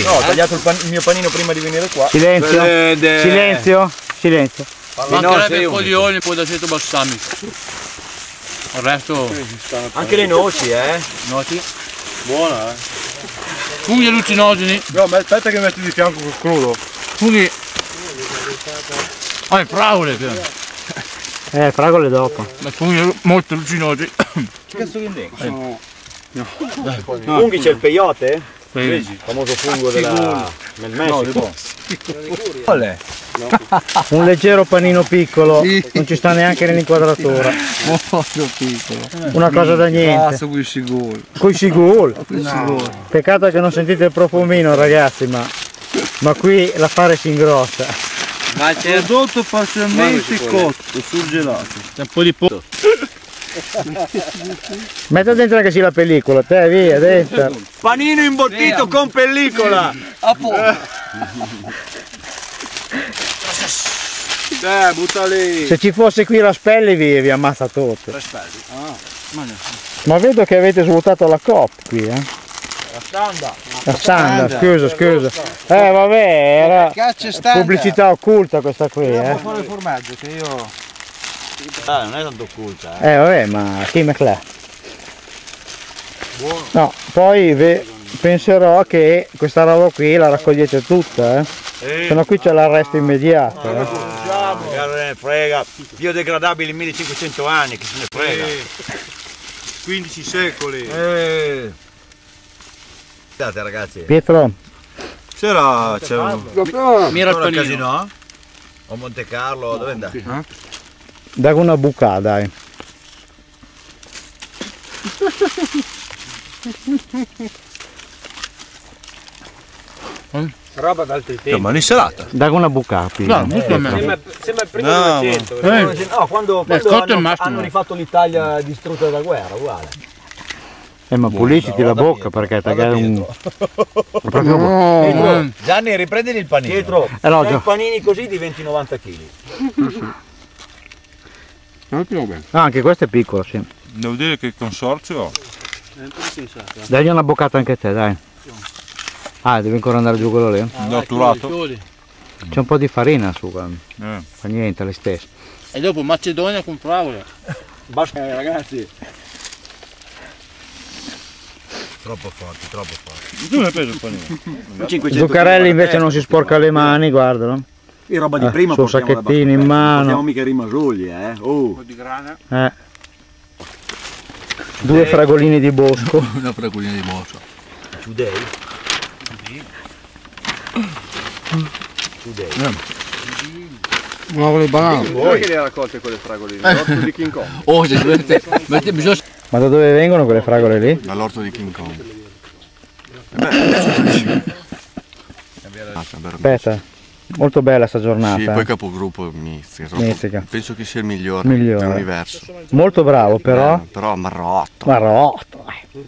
No, ho tagliato il, pan- il mio panino prima di venire qua. Silenzio. Vede. Silenzio. Silenzio. Mancherebbe coglioni poi d'aceto balsamico. Il resto, Anche le noci, eh. noti. Buona, eh. Funghi allucinogeni, No, ma aspetta che metti di fianco col crudo. funghi... Ah, fragole, però. Eh, fragole dopo. ma funghi molto allucinogeni. Che cazzo viene dentro? Funghi c'è il peyote? Il famoso fungo della... nel Messico. Qual è? Un leggero panino piccolo, non ci sta neanche nell'inquadratura. Una cosa da niente. Qui sicuro. Coi sigul. Peccato che non sentite il profumino ragazzi, ma, ma qui l'affare si ingrossa. Ma il prodotto parzialmente cotto sul gelato. Un po' di po'. Metta dentro anche sì la pellicola, te via, dentro. Panino imbottito con pellicola! Dai, butta lì. Se ci fosse qui la Spelli vi, vi ammazza tutto. Ah, Ma vedo che avete svuotato la COP qui, eh? La Sanda, scusa, scusa. Eh vabbè, era pubblicità occulta questa qui, eh. fare il formaggio che io. Ah, non è tanto occulta, eh. Eh vabbè, ma chi me l'ha? No, poi ve- penserò che questa roba qui la raccogliete tutta, eh. Se no qui c'è l'arresto immediato, eh. Ah, magari ne frega. Biodegradabili 1500 anni, che se ne frega. 15 secoli. Eh. Guardate ragazzi. Pietro, C'era. c'era un... Mira il Ancora al panino. casino? O Monte Carlo, dove andate? Dai una buca, dai. Roba d'altri tempi. ma l'insalata. Dai una buca, Pietro. No, me. Sembra, sembra il primo No, Novecento. il primo- No, quando, quando è il hanno, hanno rifatto l'Italia distrutta dalla guerra, uguale. Eh ma pulisciti la bocca Pietro, perché tagliare un... Proprio. Pietro, Gianni, riprendili il panino. Pietro, Eh, no, se già. i panini così diventi 90 kg. Ah, anche questo è piccolo, sì. Devo dire che il consorzio. Dagli una boccata anche te, dai. Ah, devi ancora andare giù quello lì. Naturato. C'è un po' di farina su. Eh. fa niente, le stesse. E dopo Macedonia con fragole. Eh, ragazzi. Troppo forti, troppo forti. Tu ne hai preso il panino? 500 Zuccarelli invece non si sporca le mani, guardalo. E roba di Eh, prima la sacchettino in mano. Portiamo mica i rimasugli, eh. Oh. di grana. Eh. Due fragolini di bosco. Una fragolina di mosso. Today. Today. Una le banane. Vuoi che le ha raccolte quelle fragole lì? L'orto di King Kong. Oh, se mette, mette, bisogna Ma da dove vengono quelle fragole lì? Dall'orto di King Kong. Aspetta, molto bella sta giornata. Sì, poi capogruppo Mizzica, troppo- Mizzica. penso che sia il migliore, Migliore. dell'universo. Molto bravo però. Eh, però marrotto. Ma rotto. eh.